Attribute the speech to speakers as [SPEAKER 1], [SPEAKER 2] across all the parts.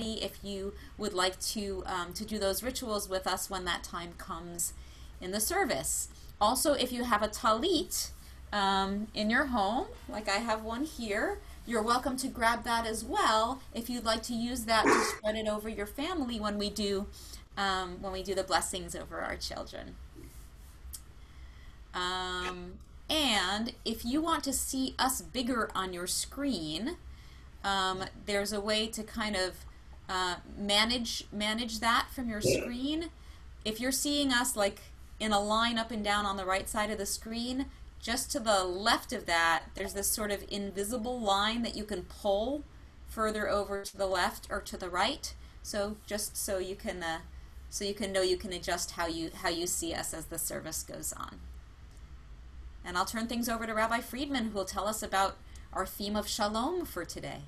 [SPEAKER 1] if you would like to, um, to do those rituals with us when that time comes in the service. Also, if you have a talit um, in your home, like I have one here, you're welcome to grab that as well if you'd like to use that to spread it over your family when we do um, when we do the blessings over our children. Um, and if you want to see us bigger on your screen, um, there's a way to kind of uh, manage manage that from your screen. If you're seeing us like in a line up and down on the right side of the screen, just to the left of that, there's this sort of invisible line that you can pull further over to the left or to the right. So just so you can uh, so you can know you can adjust how you how you see us as the service goes on. And I'll turn things over to Rabbi Friedman, who will tell us about our theme of shalom for today.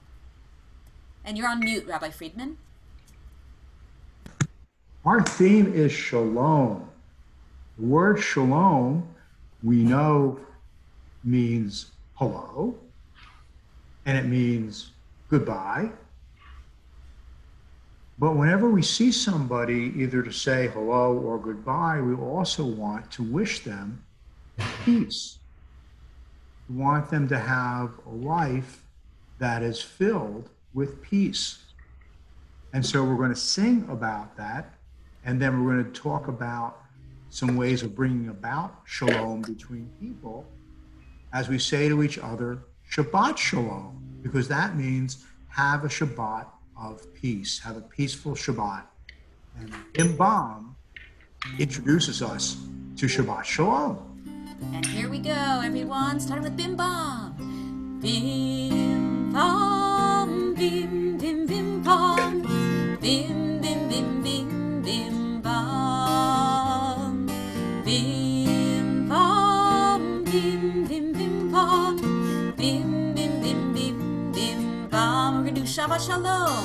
[SPEAKER 1] And you're on mute, Rabbi Friedman.
[SPEAKER 2] Our theme is shalom. The word shalom, we know, means hello, and it means goodbye. But whenever we see somebody, either to say hello or goodbye, we also want to wish them peace. We want them to have a life that is filled with peace. And so we're going to sing about that, and then we're going to talk about some ways of bringing about shalom between people as we say to each other, Shabbat Shalom, because that means have a Shabbat of peace, have a peaceful Shabbat. And Bim Bam introduces us to Shabbat Shalom.
[SPEAKER 1] And here we go, everyone, starting with Bim Bam. Bim Bam, Bim, Bim, Bim Bam. Bim, Bim, Bim, Bim, Bim Bam. Bim Bam, Bim, Bim, Bim Bam. Bim, Bim, Bim, Bim, Bim Bam. We're gonna do Shabbat Shalom.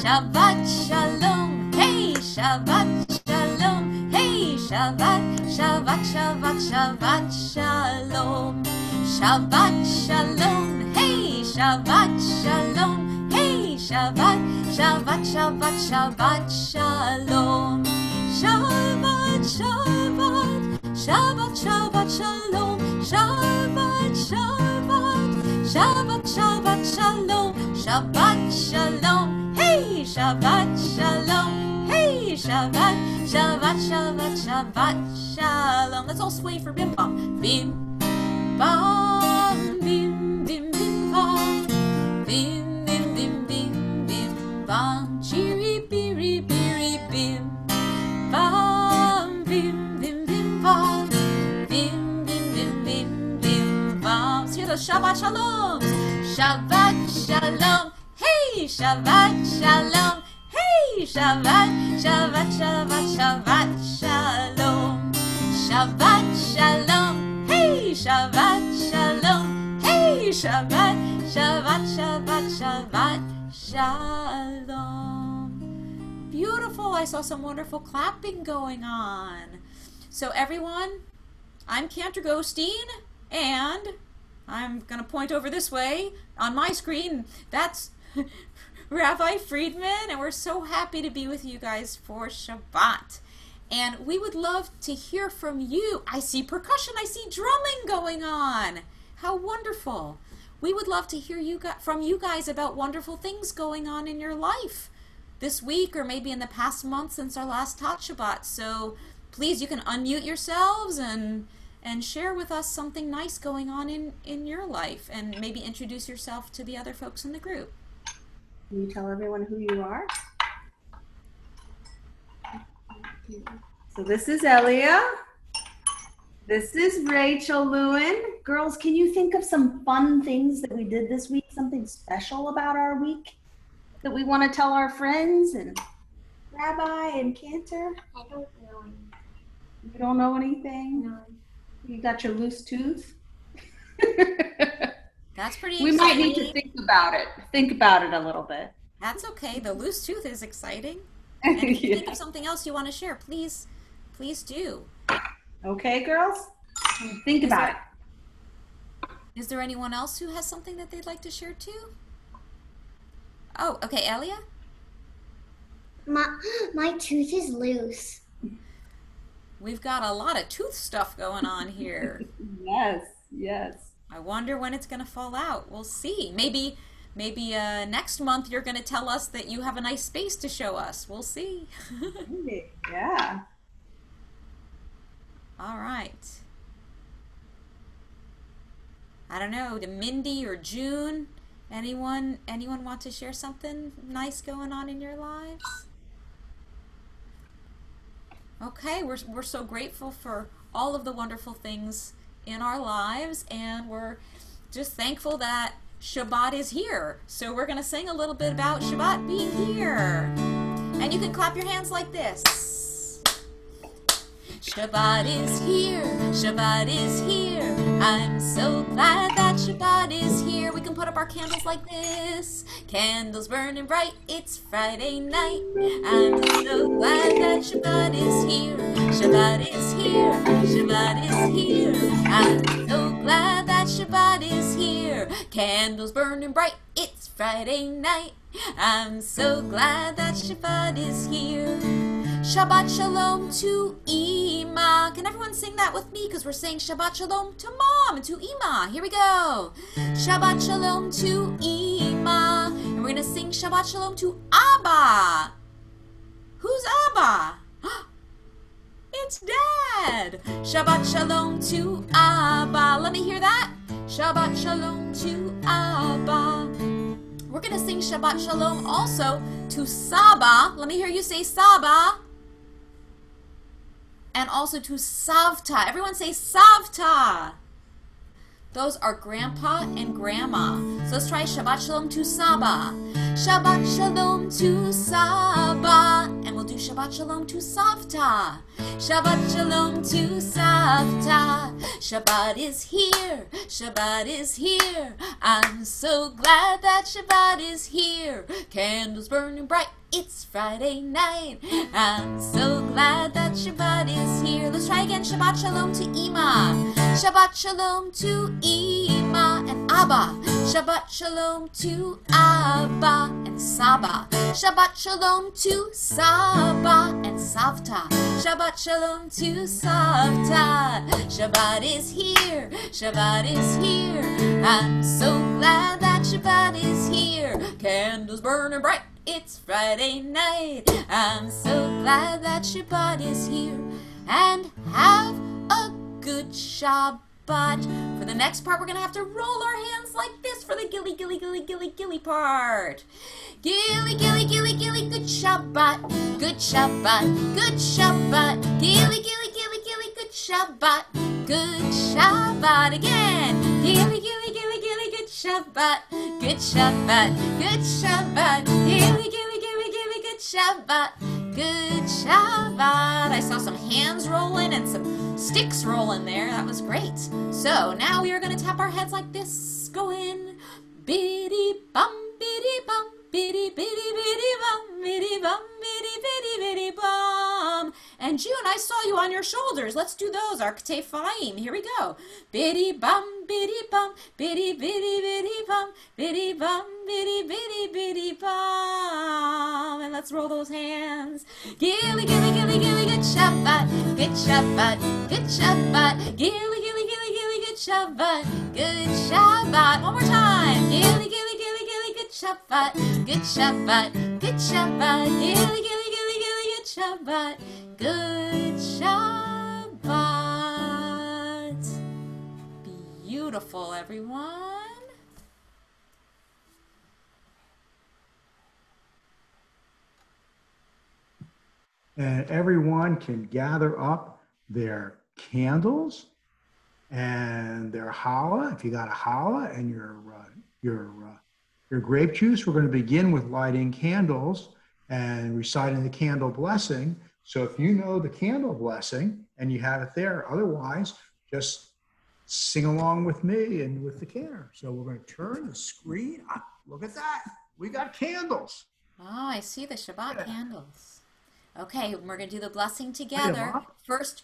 [SPEAKER 1] Shabbat Shalom. Hey, Shabbat Shalom. Hey, Shabbat, Shabbat, Shabbat, Shabbat Shalom. Shabbat Shalom. Hey, Shabbat Shabbat, Shabbat, Shabbat Shalom. Shabbat, Shabbat, Shabbat, Shabbat Shalom. Shabbat, Shabbat, Shabbat, Shabbat Shalom. Shabbat Shalom. Hey, Shabbat Shalom. Hey, Shabbat, Shabbat, Shabbat, Shabbat Shalom. Let's all sway for Bim Bam. Bim Bam, Bim, Bim, Bim Bim, Bim Bam. Chiri, biri, biri, Bim Bam, Bim, Bim, Bim Bam. Bim, Bim, Bim, Bim, Bim Bam. Let's hear the Shabbat Shalom. Shabbat Shalom. Hey, Shabbat Shalom. Hey, Shabbat, Shabbat, Shabbat, Shabbat Shalom. Shabbat Shalom. Hey, Shabbat Shalom. Hey, Shabbat, Shabbat, Shabbat, Shabbat Shalom. Beautiful. I saw some wonderful clapping going on. So everyone, I'm Cantor Ghosteen, and I'm going to point over this way on my screen. That's Rabbi Friedman, and we're so happy to be with you guys for Shabbat. And we would love to hear from you. I see percussion, I see drumming going on. How wonderful. We would love to hear you from you guys about wonderful things going on in your life this week or maybe in the past month since our last Tot Shabbat. So please, you can unmute yourselves and and share with us something nice going on in, in your life and maybe introduce yourself to the other folks in the group.
[SPEAKER 3] Can you tell everyone who you are? So this is Elia. This is Rachel Lewin. Girls, can you think of some fun things that we did this week? Something special about our week that we want to tell our friends and Rabbi and Cantor?
[SPEAKER 4] I don't know.
[SPEAKER 3] You don't know anything?
[SPEAKER 4] No.
[SPEAKER 3] You got your loose tooth?
[SPEAKER 1] That's pretty
[SPEAKER 3] we
[SPEAKER 1] exciting.
[SPEAKER 3] might need to think about it. Think about it a little bit.
[SPEAKER 1] That's okay. The loose tooth is exciting. And if you
[SPEAKER 3] Yeah.
[SPEAKER 1] think of something else you want to share, please, please do.
[SPEAKER 3] Okay, girls? Think
[SPEAKER 1] Is
[SPEAKER 3] about it.
[SPEAKER 1] there- Is there anyone else who has something that they'd like to share too? Oh, okay, Elia?
[SPEAKER 4] My my tooth is loose.
[SPEAKER 1] We've got a lot of tooth stuff going on here.
[SPEAKER 3] Yes, yes.
[SPEAKER 1] I wonder when it's going to fall out. We'll see. Maybe maybe uh, next month you're going to tell us that you have a nice space to show us. We'll see.
[SPEAKER 3] Maybe. Yeah.
[SPEAKER 1] All right. I don't know, to Mindy or June, anyone anyone want to share something nice going on in your lives? Okay, we're we're so grateful for all of the wonderful things in our lives and we're just thankful that Shabbat is here. So we're going to sing a little bit about Shabbat being here. And you can clap your hands like this. Shabbat is here, Shabbat is here. I'm so glad that Shabbat is here. We can put up our candles like this. Candles burning bright, it's Friday night. I'm so glad that Shabbat is here. Shabbat is here, Shabbat is here. I'm so glad that Shabbat is here. Candles burning bright, it's Friday night. I'm so glad that Shabbat is here. Shabbat Shalom to Ima. Can everyone sing that with me? Because we're saying Shabbat Shalom to Mom and to Ima. Here we go. Shabbat Shalom to Ima. And we're going to sing Shabbat Shalom to Abba. Who's Abba? It's Dad. Shabbat Shalom to Abba. Let me hear that. Shabbat Shalom to Abba. We're going to sing Shabbat Shalom also to Saba. Let me hear you say Saba. And also to Savta. Everyone say Savta. Those are grandpa and grandma. So let's try Shabbat Shalom to Saba. Shabbat Shalom to Saba. And we'll do Shabbat Shalom to Savta. Shabbat Shalom to Savta. Shabbat is here. Shabbat is here. I'm so glad that Shabbat is here. Candles burning bright. It's Friday night. I'm so glad that Shabbat is here. Let's try again. Shabbat Shalom to Ima. Shabbat Shalom to Ima and Abba. Shabbat Shalom to Abba and Saba. Shabbat Shalom to Saba and Savta. Shabbat Shalom to Savta. Shabbat is here. Shabbat is here. I'm so glad that Shabbat is here. Candles burning bright. It's Friday night. I'm so glad that Shabbat is here. And have a good Shabbat. For the next part, we're going to have to roll our hands like this for the gilly, gilly, gilly, gilly, gilly part. Gilly, gilly, gilly, gilly, good Shabbat. Good Shabbat. Good Shabbat. Gilly, gilly, gilly, gilly, good Shabbat. Good Shabbat again. Gilly, gilly, gilly, gilly, good Shabbat. Good Shabbat. Good Shabbat. Gilly, gilly, gilly, gilly, good Shabbat. Good Shabbat. I saw some hands rolling and some sticks rolling there. That was great. So now we are going to tap our heads like this. Go in. Biddy bum, biddy bum, biddy biddy biddy bum, biddy bum, biddy biddy biddy bum. And June, I saw you on your shoulders. Let's do those. Our Faim. Here we go. Biddy bum, biddy bum, biddy biddy biddy bum, biddy bum, biddy biddy biddy bum. And let's roll those hands. Gilly, gilly, gilly, gilly, good Shabbat, good Shabbat, good Shabbat. Gilly, gilly, gilly, gilly, good Shabbat, good Shabbat. One more time. Gilly, gilly, Shabbat, good Shabbat, good Shabbat. Gilly, gilly, gilly, gilly, good Shabbat, good Shabbat. Beautiful, everyone.
[SPEAKER 2] and everyone can gather up their candles and their challah. If you got a challah and your uh, your uh, your grape juice, we're going to begin with lighting candles and reciting the candle blessing. So if you know the candle blessing and you have it there, otherwise just sing along with me and with the cantor. So we're going to turn the screen up. Look at that. We got candles.
[SPEAKER 1] Oh, I see the Shabbat
[SPEAKER 2] Yeah.
[SPEAKER 1] candles. Okay, we're gonna do the blessing together. First,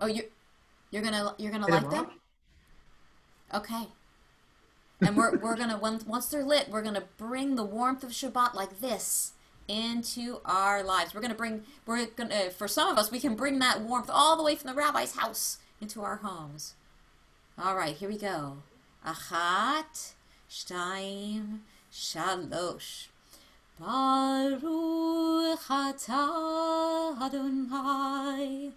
[SPEAKER 1] oh, you you're gonna you're gonna
[SPEAKER 2] Light 'em
[SPEAKER 1] light them. Okay. And we're we're gonna once once they're lit, we're gonna bring the warmth of Shabbat like this into our lives. We're to bring, we're to, for some of us, we can bring that warmth all the way from the rabbi's house into our homes. All right, here we go. Achat, shtaim, shalosh. Baruch atah Adonai,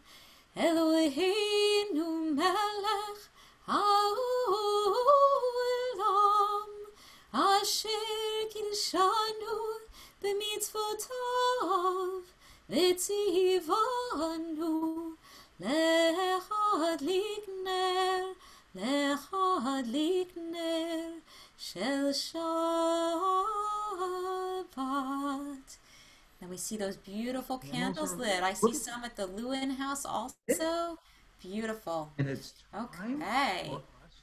[SPEAKER 1] Eloheinu melech haolam, olam asher shel Shabbat. And we see those beautiful candles lit. I see some at the Lewin house also. Beautiful.
[SPEAKER 2] And it's
[SPEAKER 1] okay.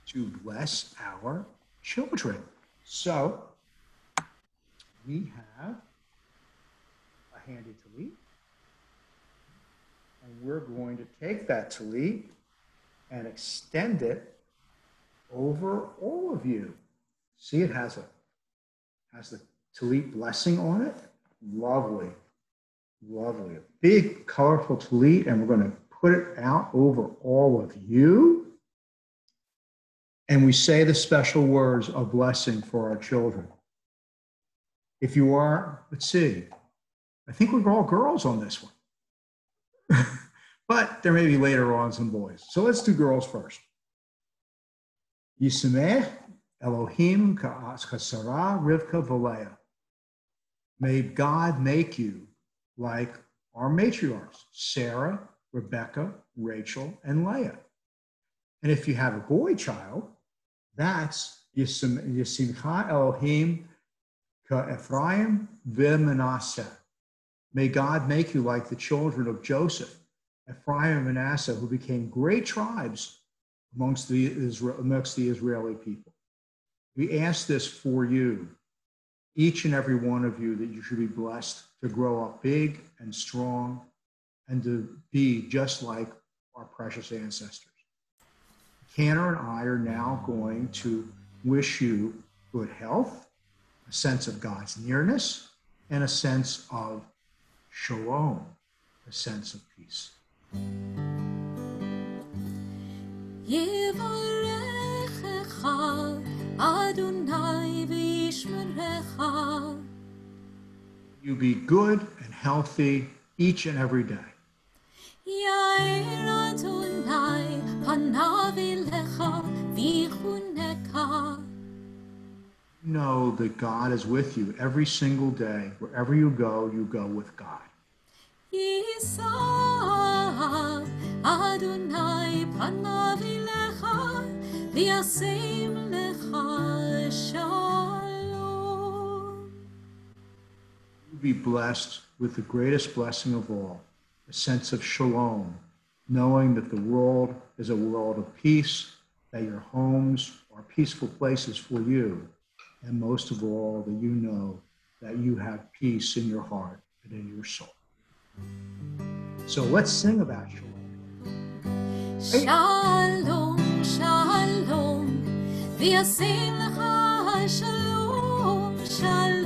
[SPEAKER 2] to bless our children. So we have a handy tallit. And we're going to take that tallit and extend it over all of you. See, it has a has the tallit blessing on it. Lovely, lovely. A big, colorful tallit, and we're going to put it out over all of you. And we say the special words of blessing for our children. If you are, let's see, I think we're all girls on this one. but there may be later on some boys. So let's do girls first. Yisameh Elohim Ka'asara Rivka Valea. May God make you like our matriarchs, Sarah, Rebecca, Rachel, and Leah. And if you have a boy child, that's Yisim- Yisimcha Elohim Ka'Ephraim V'Manasseh. May God make you like the children of Joseph, Ephraim and Manasseh, who became great tribes amongst the, Israel, amongst the Israeli people. We ask this for you, each and every one of you, that you should be blessed to grow up big and strong and to be just like our precious ancestors. Hannah and I are now going to wish you good health, a sense of God's nearness, and a sense of shalom, a sense of peace. You be good and healthy each and every day.
[SPEAKER 1] יאר אדוני פניו אליך ויחונך.
[SPEAKER 2] Know that God is with you every single day. Wherever you go, you go with God.
[SPEAKER 1] יישא אדוני פניו אליך וישים לך שלום.
[SPEAKER 2] be blessed with the greatest blessing of all, a sense of shalom, knowing that the world is a world of peace, that your homes are peaceful places for you, and most of all, that you know that you have peace in your heart and in your soul. So let's sing about shalom.
[SPEAKER 1] Shalom, shalom, via simcha shalom, shalom.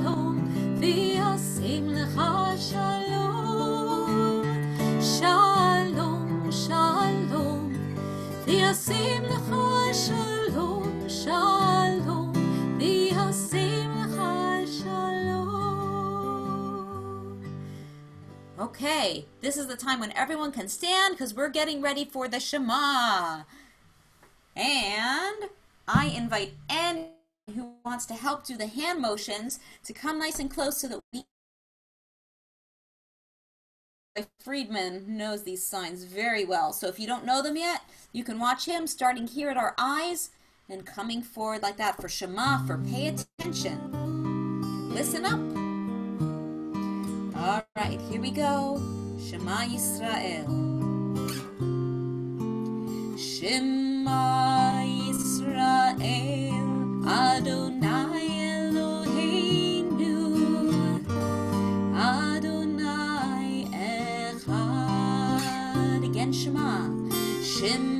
[SPEAKER 1] וישים לך שלום, שלום, וישים לך שלום. Okay, this is the time when everyone can stand because we're getting ready for the Shema. And I invite anyone who wants to help do the hand motions to come nice and close so that we. Friedman knows these signs very well. So if you don't know them yet, you can watch him starting here at our eyes and coming forward like that for Shema, for pay attention. Listen up. All right, here we go. Shema Yisrael. Shema Yisrael, Shema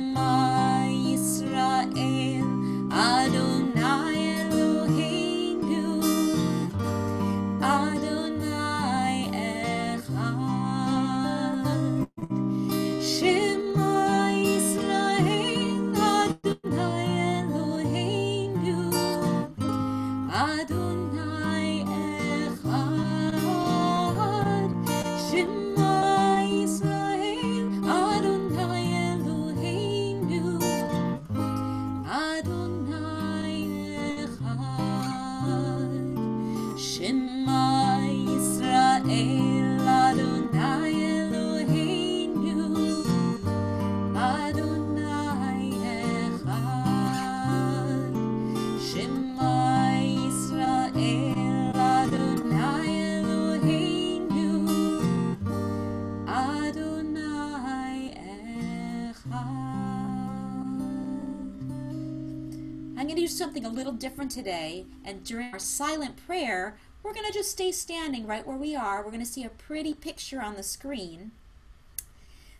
[SPEAKER 1] something a little different today. And during our silent prayer, we're going to just stay standing right where we are. We're going to see a pretty picture on the screen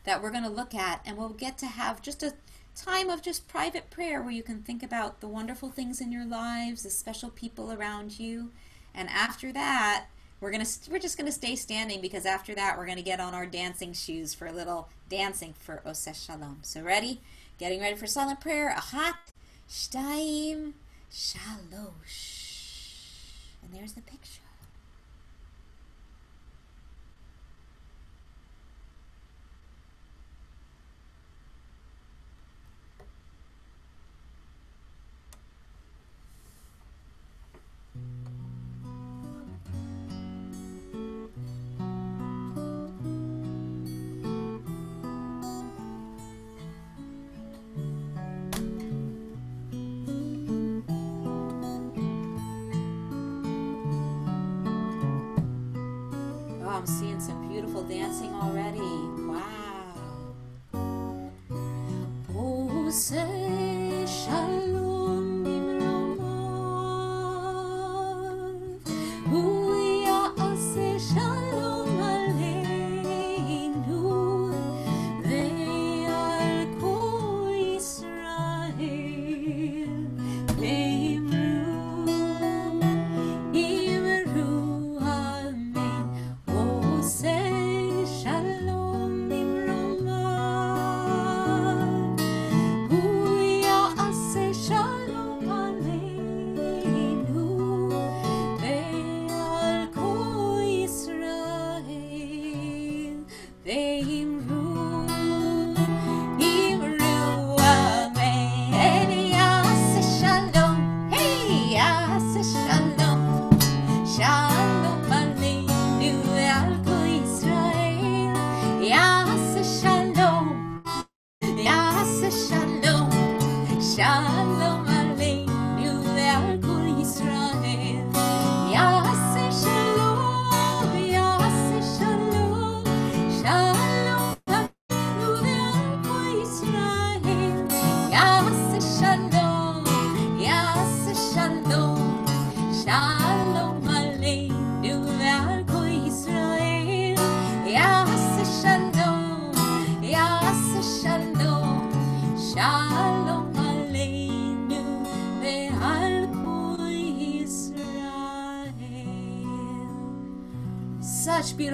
[SPEAKER 1] that we're going to look at, and we'll get to have just a time of just private prayer where you can think about the wonderful things in your lives, the special people around you. And after that, we're gonna we're just gonna stay standing because after that we're gonna get on our dancing shoes for a little dancing for Oseh Shalom. So ready? Getting ready for silent prayer. Ahat, shtaim, shalosh. And there's the picture. I'm seeing some beautiful dancing already. Wow. Oseh Shalom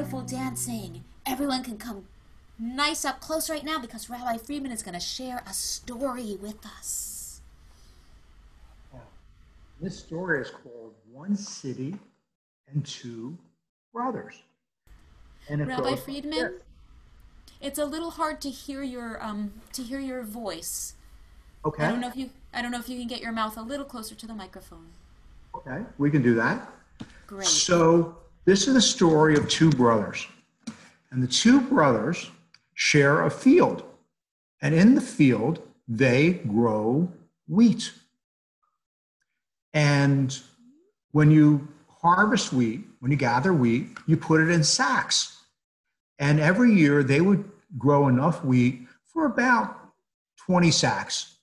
[SPEAKER 1] Beautiful dancing. Everyone can come nice up close right now because Rabbi Friedman is going to share a story with us.
[SPEAKER 2] This story is called One City and Two Brothers. And
[SPEAKER 1] Rabbi
[SPEAKER 2] goes-
[SPEAKER 1] Friedman, it's a little hard to hear your um to hear your voice.
[SPEAKER 2] Okay.
[SPEAKER 1] I don't know if you I don't know if you can get your mouth a little closer to the microphone.
[SPEAKER 2] Okay, we can do that.
[SPEAKER 1] Great.
[SPEAKER 2] So, this is the story of two brothers. And the two brothers share a field. And in the field, they grow wheat. And when you harvest wheat, when you gather wheat, you put it in sacks. And every year they would grow enough wheat for about 20 sacks.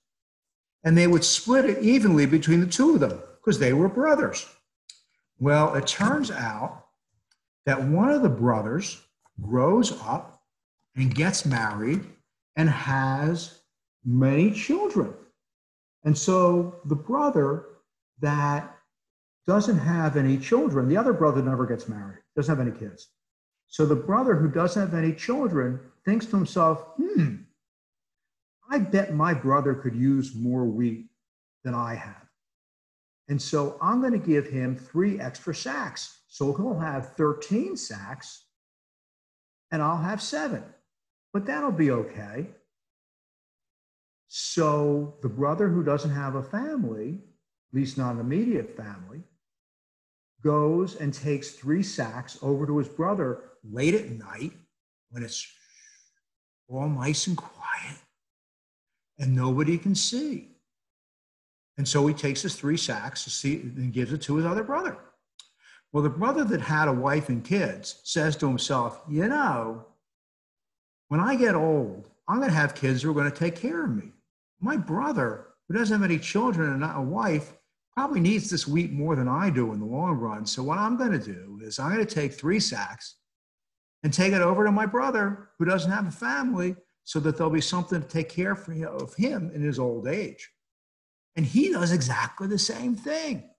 [SPEAKER 2] And they would split it evenly between the two of them because they were brothers. Well, it turns out that one of the brothers grows up and gets married and has many children. And so the brother that doesn't have any children, the other brother never gets married, doesn't have any kids. So the brother who doesn't have any children thinks to himself, hmm, I bet my brother could use more wheat than I have. And so I'm going to give him three extra sacks. So he'll have 13 sacks and I'll have seven. But that'll be okay. So the brother who doesn't have a family, at least not an immediate family, goes and takes three sacks over to his brother late at night when it's all nice and quiet and nobody can see. And so he takes his three sacks to see and gives it to his other brother. Well, the brother that had a wife and kids says to himself, You know, when I get old, I'm going to have kids who are going to take care of me. My brother, who doesn't have any children and not a wife probably needs this wheat more than I do in the long run. So what I'm going to do is I'm going to take three sacks and take it over to my brother who doesn't have a family so that there'll be something to take care of him in his old age. And he does exactly the same thing.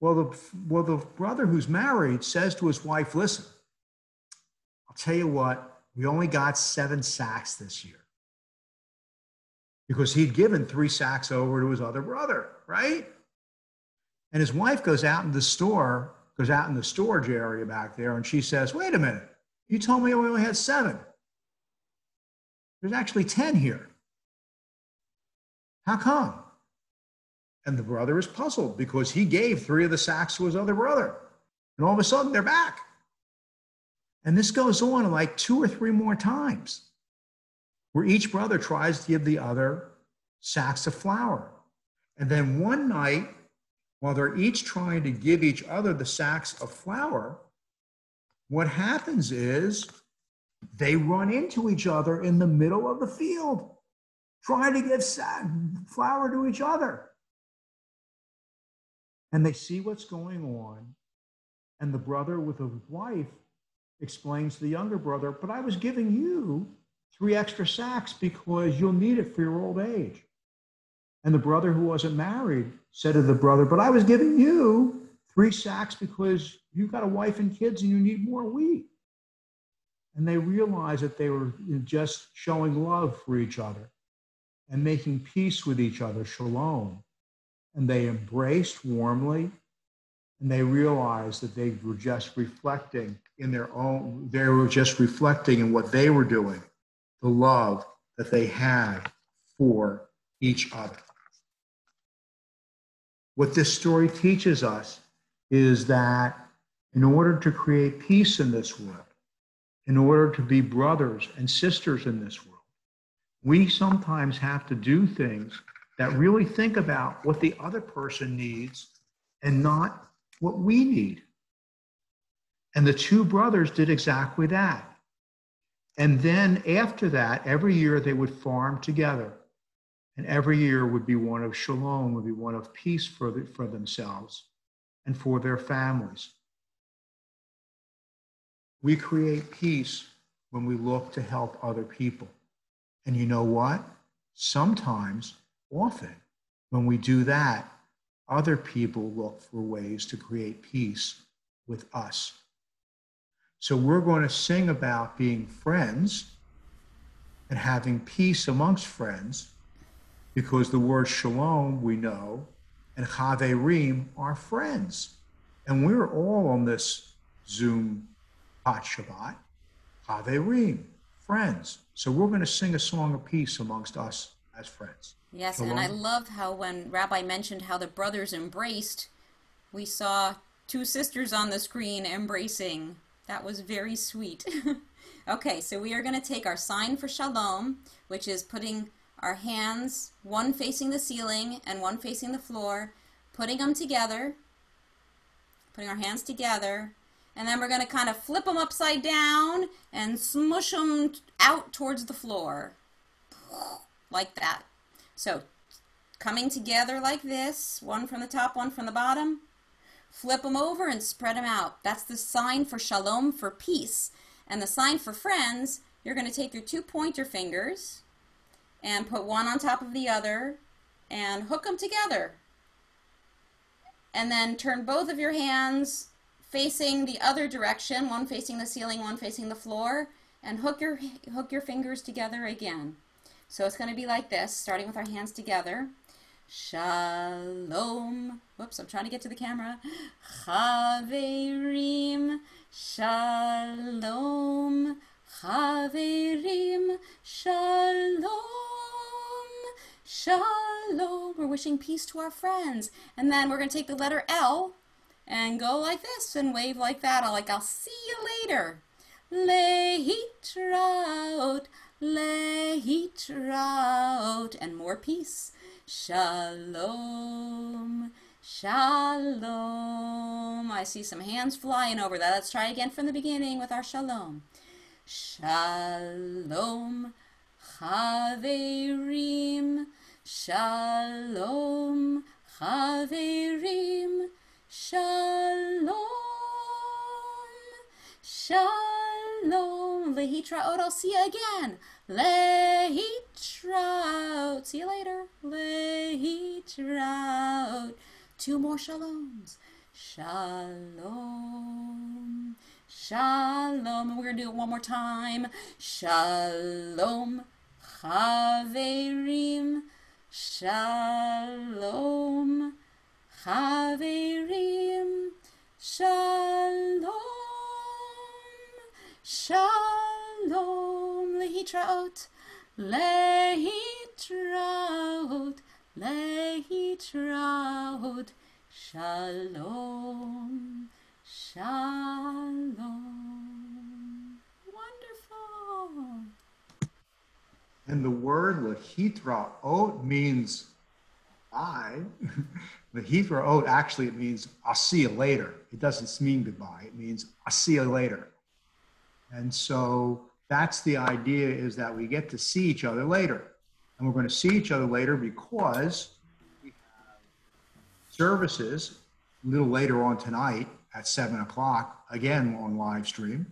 [SPEAKER 2] Well, the, well, the brother who's married says to his wife, Listen, I'll tell you what, we only got seven sacks this year because he'd given three sacks over to his other brother, right? And his wife goes out in the store, goes out in the storage area back there, and she says, Wait a minute, you told me we only had seven. There's actually 10 here. How come? And the brother is puzzled because he gave three of the sacks to his other brother. And all of a sudden, they're back. And this goes on like two or three more times, where each brother tries to give the other sacks of flour. And then one night, while they're each trying to give each other the sacks of flour, what happens is they run into each other in the middle of the field, trying to give flour to each other and they see what's going on. And the brother with a wife explains to the younger brother, But I was giving you three extra sacks because you'll need it for your old age. And the brother who wasn't married said to the brother, But I was giving you three sacks because you've got a wife and kids and you need more wheat. And they realized that they were just showing love for each other and making peace with each other, shalom and they embraced warmly and they realized that they were just reflecting in their own they were just reflecting in what they were doing the love that they had for each other. What this story teaches us is that in order to create peace in this world in order to be brothers and sisters in this world we sometimes have to do things that really think about what the other person needs and not what we need. And the two brothers did exactly that. And then after that, every year they would farm together. And every year would be one of shalom, would be one of peace for, the, for themselves and for their families. We create peace when we look to help other people. And you know what? Sometimes often when we do that, other people look for ways to create peace with us. So we're going to sing about being friends and having peace amongst friends because the word shalom we know and chaverim are friends. And we're all on this Zoom Tot Shabbat, chaverim, friends. So we're going to sing a song of peace amongst us as friends.
[SPEAKER 1] Yes, and I love how when Rabbi mentioned how the brothers embraced, we saw two sisters on the screen embracing. That was very sweet. okay, so we are going to take our sign for shalom, which is putting our hands, one facing the ceiling and one facing the floor, putting them together, putting our hands together, and then we're going to kind of flip them upside down and smush them out towards the floor. Like that. So coming together like this, one from the top, one from the bottom, flip them over and spread them out. That's the sign for shalom, for peace. And the sign for friends, you're going to take your two pointer fingers and put one on top of the other and hook them together. And then turn both of your hands facing the other direction, one facing the ceiling, one facing the floor, and hook your hook your fingers together again. So it's going to be like this, starting with our hands together. Shalom. Whoops, I'm trying to get to the camera. Chaverim. Shalom. Chaverim. Shalom. Shalom. We're wishing peace to our friends. And then we're going to take the letter L and go like this and wave like that. I'll like, I'll see you later. Lehitraut lehitraut, and more peace. Shalom, shalom. I see some hands flying over that. Let's try again from the beginning with our shalom. Shalom, Chaverim, Shalom, Chaverim, Shalom, Shalom. Lehitraot, I'll see you again. Lehitraot. See you later. Lehitraot. Two more shaloms. Shalom. Shalom. We're going to do it one more time. Shalom. Chaverim. Shalom. Chaverim. Shalom. Shalom. Lehitraot. Lehitraot. Lehitraot. Shalom. Shalom. Wonderful.
[SPEAKER 2] And the word lehitraot means bye. lehitraot actually it means I'll see you later. It doesn't mean goodbye. It means I'll see you later. And so that's the idea is that we get to see each other later. And we're going to see each other later because we have services a little later on tonight at seven o'clock, again on live stream.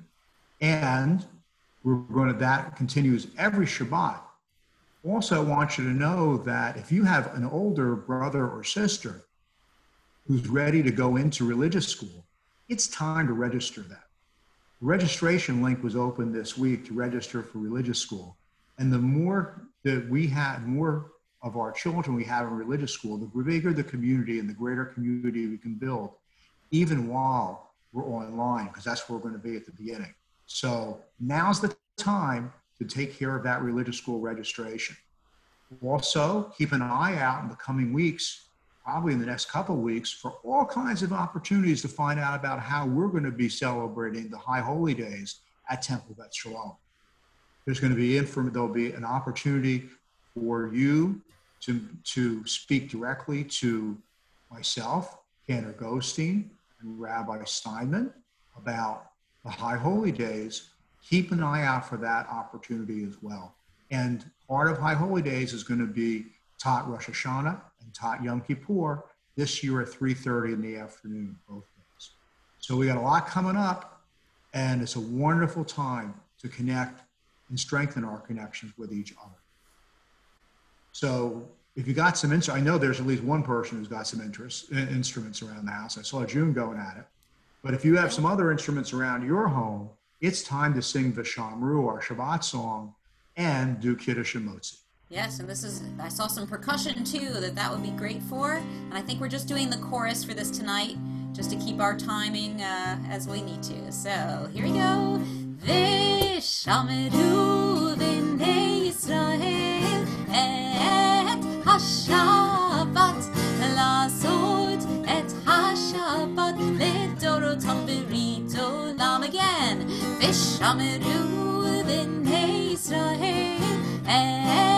[SPEAKER 2] And we're going to, that continues every Shabbat. Also, I want you to know that if you have an older brother or sister who's ready to go into religious school, it's time to register them. Registration link was open this week to register for religious school. And the more that we have, more of our children we have in religious school, the bigger the community and the greater community we can build, even while we're online, because that's where we're going to be at the beginning. So now's the time to take care of that religious school registration. Also, keep an eye out in the coming weeks, probably in the next couple weeks, for all kinds of opportunities to find out about how we're going to be celebrating the High Holy Days at Temple Bet Shalom. There's going to be inform- there'll be an opportunity for you to, to speak directly to myself, Cantor Gostein, and Rabbi Steinman about the High Holy Days. Keep an eye out for that opportunity as well. And part of High Holy Days is going to be Tot Rosh Hashanah Tot Yom Kippur this year at 3.30 in the afternoon, both days. So we got a lot coming up, and it's a wonderful time to connect and strengthen our connections with each other. So if you got some interest, I know there's at least one person who's got some interest in instruments around the house. I saw June going at it. But if you have some other instruments around your home, it's time to sing the Shamru, our Shabbat song, and do Kiddush and Motzi.
[SPEAKER 1] Yes, and this is, I saw some percussion too that that would be great for. And I think we're just doing the chorus for this tonight just to keep our timing uh, as we need to. So here we go. Vishameru b'nei Yisrael et hashabat lasot et hashabat ledorotam berit olam again. Vishameru b'nei Yisrael et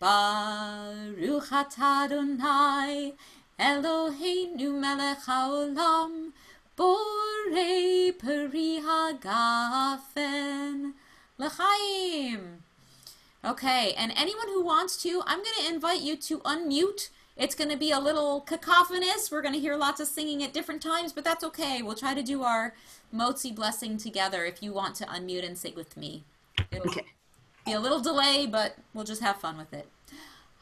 [SPEAKER 1] Baruch atah Eloheinu melech haolam borei peri hagafen l'chaim. Okay, and anyone who wants to, I'm going to invite you to unmute. It's going to be a little cacophonous. We're going to hear lots of singing at different times, but that's okay. We'll try to do our Motzi blessing together if you want to unmute and sing with me. It'll
[SPEAKER 3] Okay.
[SPEAKER 1] Be a little delay, but we'll just have fun with it.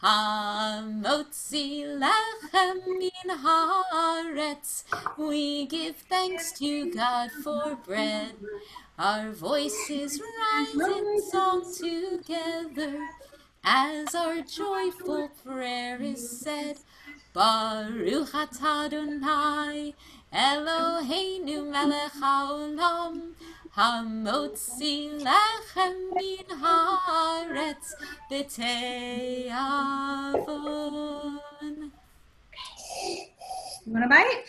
[SPEAKER 1] Hamotzi lechem min haaretz. We give thanks to God for bread. Our voices rise in song together as our joyful prayer is said. Baruch atah Adonai Eloheinu melech haolam המוציא לחם מן הארץ בתיאבון.
[SPEAKER 3] You want a bite?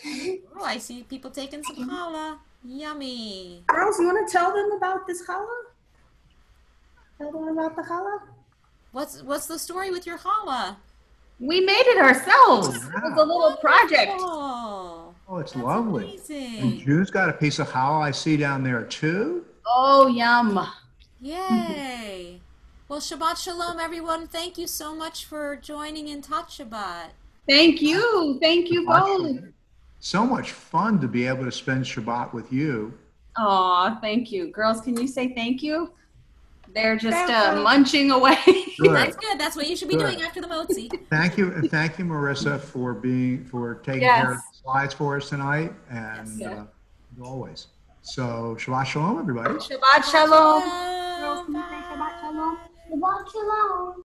[SPEAKER 1] Oh, I see people taking some challah. Yummy.
[SPEAKER 3] Girls, you want to tell them about this challah? Tell them about the challah?
[SPEAKER 1] What's what's the story with your challah?
[SPEAKER 3] We made it ourselves. It was a little project.
[SPEAKER 1] Oh,
[SPEAKER 2] Oh, it's
[SPEAKER 1] that's
[SPEAKER 2] lovely. And
[SPEAKER 1] amazing.
[SPEAKER 2] June's got a piece of challah I see down there too.
[SPEAKER 3] Oh, yum.
[SPEAKER 1] Yay. Well, Shabbat Shalom, everyone. Thank you so much for joining in Tot Shabbat.
[SPEAKER 3] Thank you. Thank you both.
[SPEAKER 2] So much fun to be able to spend Shabbat with you.
[SPEAKER 3] Aw, thank you. Girls, can you say thank you? They're just uh, munching away.
[SPEAKER 2] Good.
[SPEAKER 1] That's good. That's what you should be
[SPEAKER 2] Good.
[SPEAKER 1] doing after the motzi.
[SPEAKER 2] Thank you, thank you, Marissa, for being, for taking
[SPEAKER 3] Yes.
[SPEAKER 2] care of the slides for us tonight and
[SPEAKER 3] Yes.
[SPEAKER 2] uh, as always. So Shabbat Shalom, everybody.
[SPEAKER 3] Shabbat shalom.
[SPEAKER 1] Shalom.
[SPEAKER 4] Shabbat shalom. Shabbat shalom.